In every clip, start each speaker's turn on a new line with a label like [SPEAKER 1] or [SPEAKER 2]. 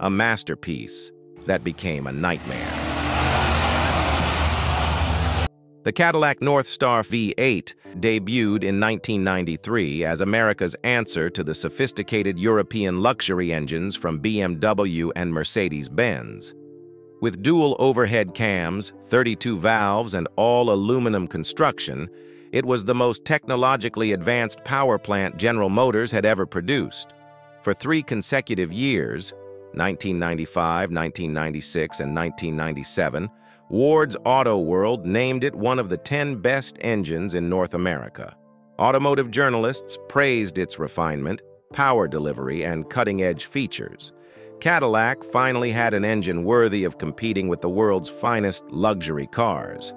[SPEAKER 1] a masterpiece that became a nightmare. The Cadillac Northstar V8 debuted in 1993 as America's answer to the sophisticated European luxury engines from BMW and Mercedes-Benz. With dual overhead cams, 32 valves, and all-aluminum construction, it was the most technologically advanced power plant General Motors had ever produced. For three consecutive years, 1995, 1996, and 1997, Ward's Auto World named it one of the 10 best engines in North America. Automotive journalists praised its refinement, power delivery, and cutting-edge features. Cadillac finally had an engine worthy of competing with the world's finest luxury cars.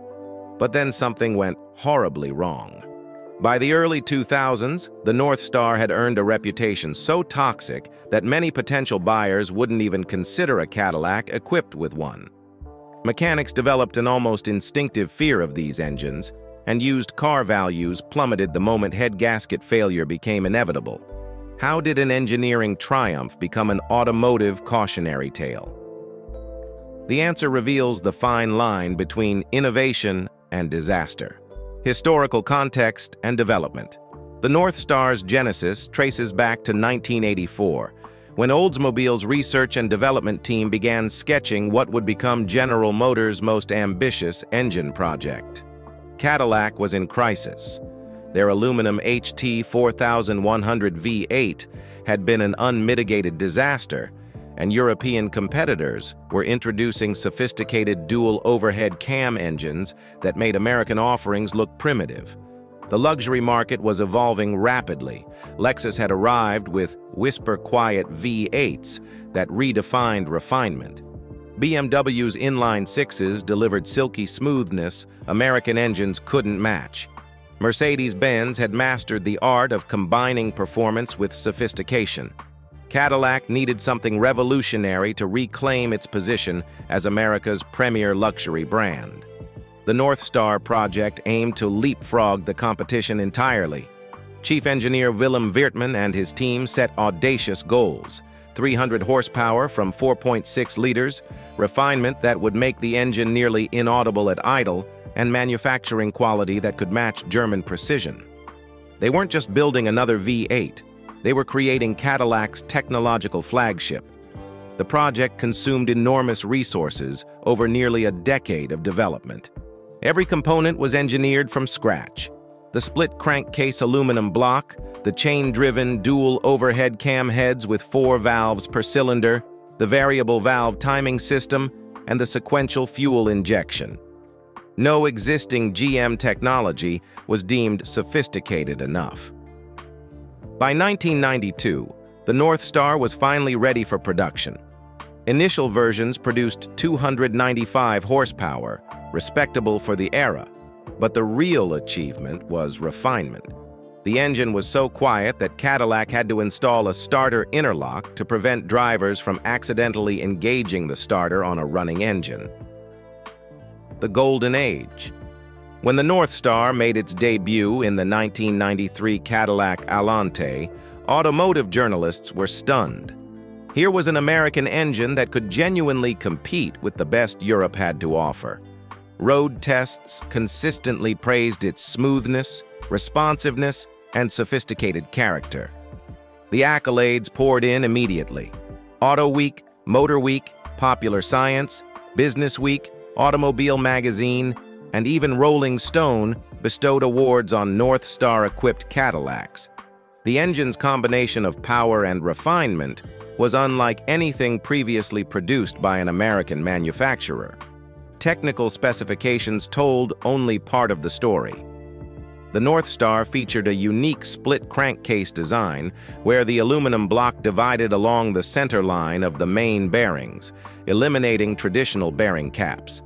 [SPEAKER 1] But then something went horribly wrong. By the early 2000s, the Northstar had earned a reputation so toxic that many potential buyers wouldn't even consider a Cadillac equipped with one. Mechanics developed an almost instinctive fear of these engines, and used car values plummeted the moment head gasket failure became inevitable. How did an engineering triumph become an automotive cautionary tale? The answer reveals the fine line between innovation and disaster. Historical context and development. The Northstar's genesis traces back to 1984, when Oldsmobile's research and development team began sketching what would become General Motors' most ambitious engine project. Cadillac was in crisis. Their aluminum HT 4100 V8 had been an unmitigated disaster, and European competitors were introducing sophisticated dual overhead cam engines that made American offerings look primitive. The luxury market was evolving rapidly. Lexus had arrived with whisper-quiet V8s that redefined refinement. BMW's inline sixes delivered silky smoothness American engines couldn't match. Mercedes-Benz had mastered the art of combining performance with sophistication. Cadillac needed something revolutionary to reclaim its position as America's premier luxury brand. The Northstar project aimed to leapfrog the competition entirely. Chief Engineer Willem Veertman and his team set audacious goals. 300 horsepower from 4.6 liters, refinement that would make the engine nearly inaudible at idle, and manufacturing quality that could match German precision. They weren't just building another V8. They were creating Cadillac's technological flagship. The project consumed enormous resources over nearly a decade of development. Every component was engineered from scratch. The split crankcase aluminum block, the chain-driven dual overhead cam heads with four valves per cylinder, the variable valve timing system, and the sequential fuel injection. No existing GM technology was deemed sophisticated enough. By 1992, the Northstar was finally ready for production. Initial versions produced 295 horsepower, respectable for the era, but the real achievement was refinement. The engine was so quiet that Cadillac had to install a starter interlock to prevent drivers from accidentally engaging the starter on a running engine. The Golden Age when the Northstar made its debut in the 1993 Cadillac Allanté, automotive journalists were stunned. Here was an American engine that could genuinely compete with the best Europe had to offer. Road tests consistently praised its smoothness, responsiveness, and sophisticated character. The accolades poured in immediately. Auto Week, Motor Week, Popular Science, Business Week, Automobile Magazine, and even Rolling Stone bestowed awards on Northstar-equipped Cadillacs. The engine's combination of power and refinement was unlike anything previously produced by an American manufacturer. Technical specifications told only part of the story. The Northstar featured a unique split crankcase design where the aluminum block divided along the center line of the main bearings, eliminating traditional bearing caps.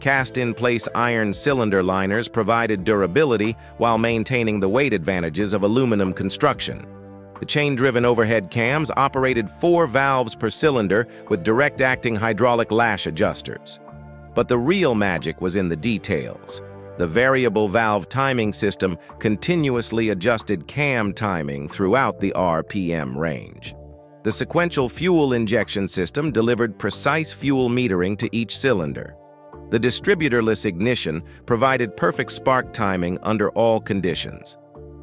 [SPEAKER 1] Cast-in-place iron cylinder liners provided durability while maintaining the weight advantages of aluminum construction. The chain-driven overhead cams operated four valves per cylinder with direct-acting hydraulic lash adjusters. But the real magic was in the details. The variable valve timing system continuously adjusted cam timing throughout the RPM range. The sequential fuel injection system delivered precise fuel metering to each cylinder. The distributorless ignition provided perfect spark timing under all conditions.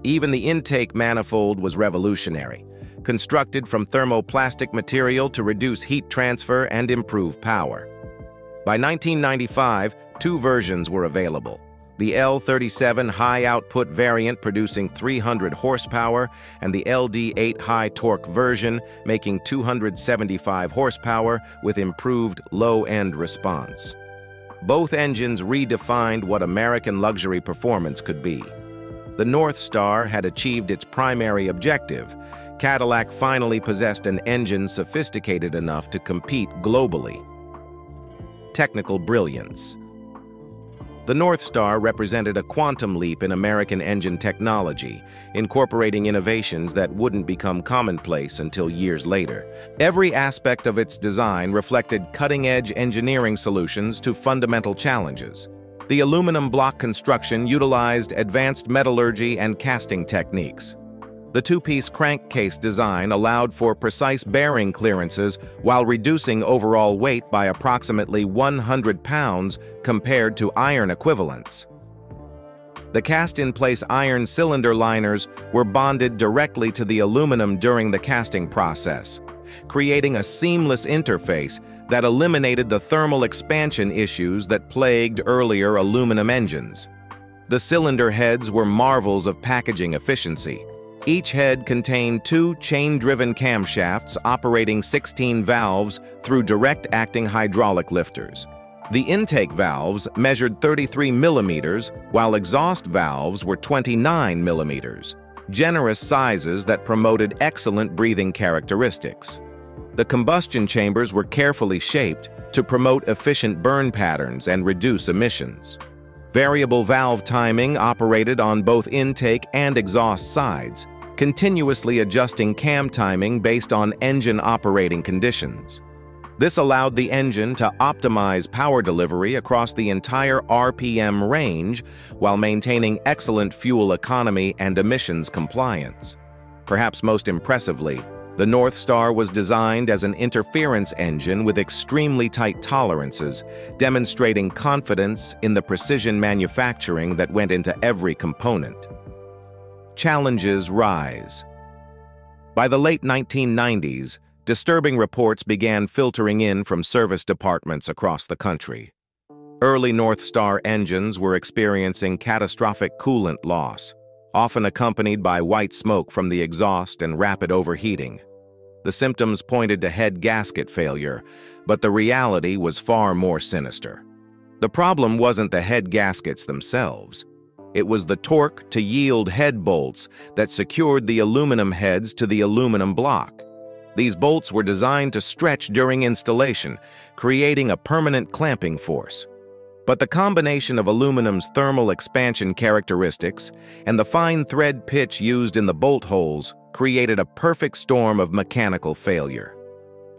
[SPEAKER 1] Even the intake manifold was revolutionary, constructed from thermoplastic material to reduce heat transfer and improve power. By 1995, two versions were available. The L37 high-output variant producing 300 horsepower and the LD8 high-torque version making 275 horsepower with improved low-end response. Both engines redefined what American luxury performance could be. The Northstar had achieved its primary objective. Cadillac finally possessed an engine sophisticated enough to compete globally. Technical brilliance. The Northstar represented a quantum leap in American engine technology, incorporating innovations that wouldn't become commonplace until years later. Every aspect of its design reflected cutting-edge engineering solutions to fundamental challenges. The aluminum block construction utilized advanced metallurgy and casting techniques. The two-piece crankcase design allowed for precise bearing clearances while reducing overall weight by approximately 100 pounds compared to iron equivalents. The cast-in-place iron cylinder liners were bonded directly to the aluminum during the casting process, creating a seamless interface that eliminated the thermal expansion issues that plagued earlier aluminum engines. The cylinder heads were marvels of packaging efficiency, each head contained two chain-driven camshafts operating 16 valves through direct-acting hydraulic lifters. The intake valves measured 33 millimeters, while exhaust valves were 29 millimeters, generous sizes that promoted excellent breathing characteristics. The combustion chambers were carefully shaped to promote efficient burn patterns and reduce emissions. Variable valve timing operated on both intake and exhaust sides, continuously adjusting cam timing based on engine operating conditions. This allowed the engine to optimize power delivery across the entire RPM range while maintaining excellent fuel economy and emissions compliance. Perhaps most impressively, the Northstar was designed as an interference engine with extremely tight tolerances, demonstrating confidence in the precision manufacturing that went into every component challenges rise. By the late 1990s, disturbing reports began filtering in from service departments across the country. Early Northstar engines were experiencing catastrophic coolant loss, often accompanied by white smoke from the exhaust and rapid overheating. The symptoms pointed to head gasket failure, but the reality was far more sinister. The problem wasn't the head gaskets themselves. It was the torque to yield head bolts that secured the aluminum heads to the aluminum block. These bolts were designed to stretch during installation, creating a permanent clamping force. But the combination of aluminum's thermal expansion characteristics and the fine thread pitch used in the bolt holes created a perfect storm of mechanical failure.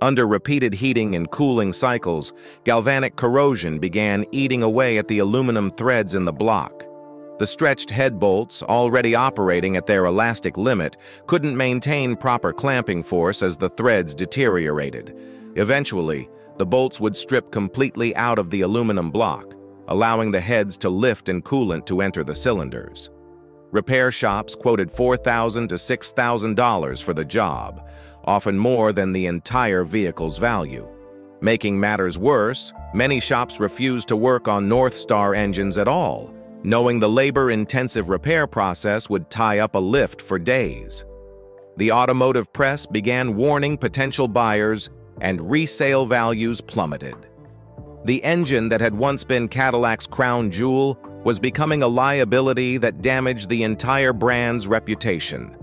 [SPEAKER 1] Under repeated heating and cooling cycles, galvanic corrosion began eating away at the aluminum threads in the block. The stretched head bolts, already operating at their elastic limit, couldn't maintain proper clamping force as the threads deteriorated. Eventually, the bolts would strip completely out of the aluminum block, allowing the heads to lift and coolant to enter the cylinders. Repair shops quoted $4,000 to $6,000 for the job, often more than the entire vehicle's value. Making matters worse, many shops refused to work on Northstar engines at all, knowing the labor-intensive repair process would tie up a lift for days. The automotive press began warning potential buyers and resale values plummeted. The engine that had once been Cadillac's crown jewel was becoming a liability that damaged the entire brand's reputation.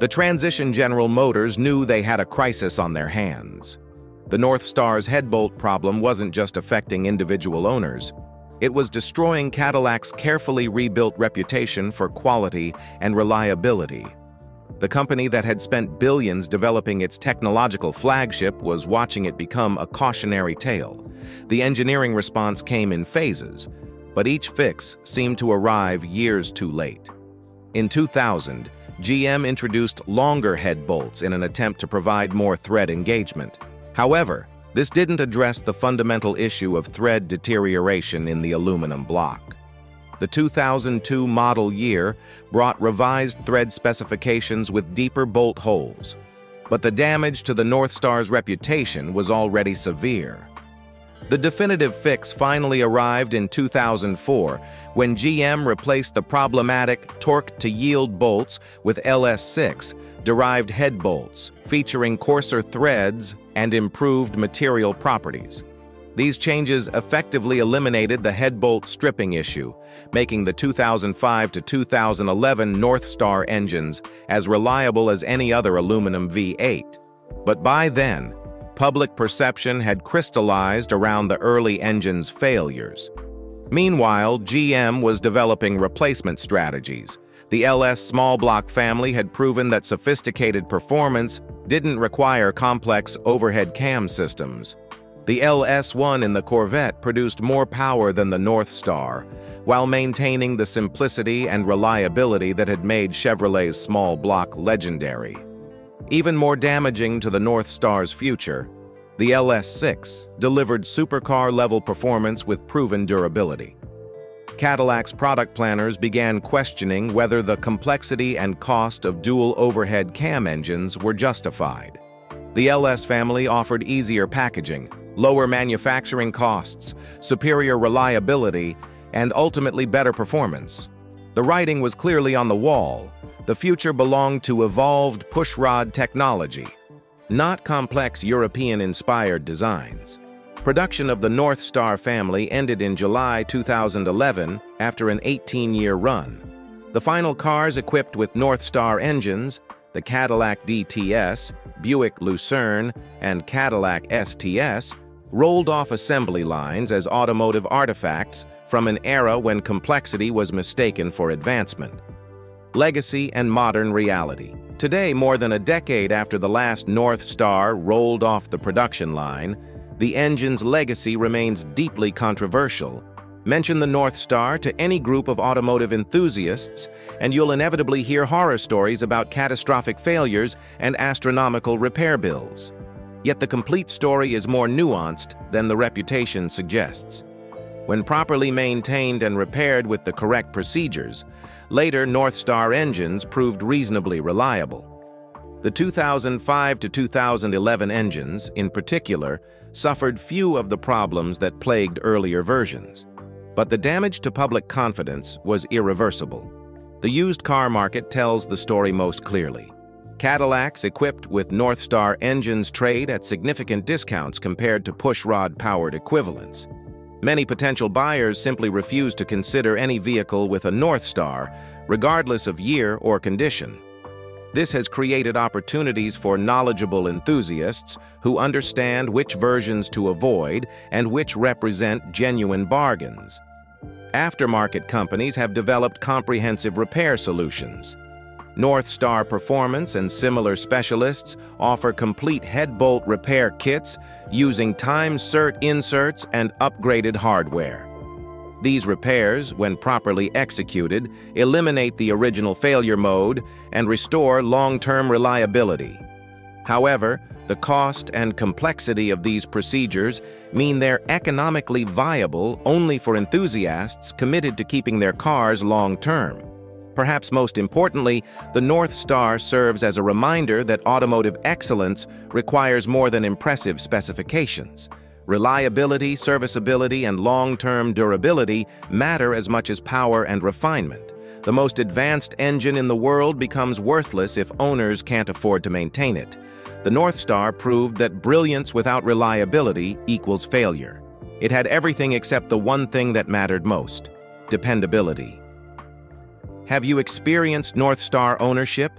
[SPEAKER 1] The Transition General Motors knew they had a crisis on their hands. The Northstar's headbolt problem wasn't just affecting individual owners, it was destroying Cadillac's carefully rebuilt reputation for quality and reliability. The company that had spent billions developing its technological flagship was watching it become a cautionary tale. The engineering response came in phases, but each fix seemed to arrive years too late. In 2000, GM introduced longer head bolts in an attempt to provide more thread engagement. However, this didn't address the fundamental issue of thread deterioration in the aluminum block. The 2002 model year brought revised thread specifications with deeper bolt holes, but the damage to the Northstar's reputation was already severe. The definitive fix finally arrived in 2004 when GM replaced the problematic torque-to-yield bolts with LS6 derived head bolts featuring coarser threads and improved material properties. These changes effectively eliminated the head bolt stripping issue, making the 2005 to 2011 Northstar engines as reliable as any other aluminum V8. But by then, public perception had crystallized around the early engine's failures. Meanwhile, GM was developing replacement strategies. The LS small block family had proven that sophisticated performance didn't require complex overhead cam systems. The LS1 in the Corvette produced more power than the Northstar, while maintaining the simplicity and reliability that had made Chevrolet's small block legendary. Even more damaging to the Northstar's future, the LS6 delivered supercar-level performance with proven durability. Cadillac's product planners began questioning whether the complexity and cost of dual overhead cam engines were justified. The LS family offered easier packaging, lower manufacturing costs, superior reliability, and ultimately better performance. The writing was clearly on the wall, the future belonged to evolved pushrod technology, not complex European-inspired designs. Production of the Northstar family ended in July 2011 after an 18-year run. The final cars equipped with Northstar engines, the Cadillac DTS, Buick Lucerne, and Cadillac STS, rolled off assembly lines as automotive artifacts from an era when complexity was mistaken for advancement legacy, and modern reality. Today, more than a decade after the last Northstar rolled off the production line, the engine's legacy remains deeply controversial. Mention the Northstar to any group of automotive enthusiasts, and you'll inevitably hear horror stories about catastrophic failures and astronomical repair bills. Yet the complete story is more nuanced than the reputation suggests. When properly maintained and repaired with the correct procedures, later Northstar engines proved reasonably reliable. The 2005 to 2011 engines, in particular, suffered few of the problems that plagued earlier versions. But the damage to public confidence was irreversible. The used car market tells the story most clearly. Cadillacs equipped with Northstar engines trade at significant discounts compared to pushrod-powered equivalents. Many potential buyers simply refuse to consider any vehicle with a Northstar, regardless of year or condition. This has created opportunities for knowledgeable enthusiasts who understand which versions to avoid and which represent genuine bargains. Aftermarket companies have developed comprehensive repair solutions. North Star Performance and similar specialists offer complete head bolt repair kits using Time-Sert inserts and upgraded hardware. These repairs, when properly executed, eliminate the original failure mode and restore long-term reliability. However, the cost and complexity of these procedures mean they're economically viable only for enthusiasts committed to keeping their cars long-term. Perhaps most importantly, the Northstar serves as a reminder that automotive excellence requires more than impressive specifications. Reliability, serviceability, and long-term durability matter as much as power and refinement. The most advanced engine in the world becomes worthless if owners can't afford to maintain it. The Northstar proved that brilliance without reliability equals failure. It had everything except the one thing that mattered most, dependability. Have you experienced Northstar ownership?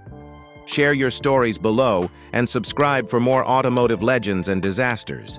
[SPEAKER 1] Share your stories below and subscribe for more automotive legends and disasters.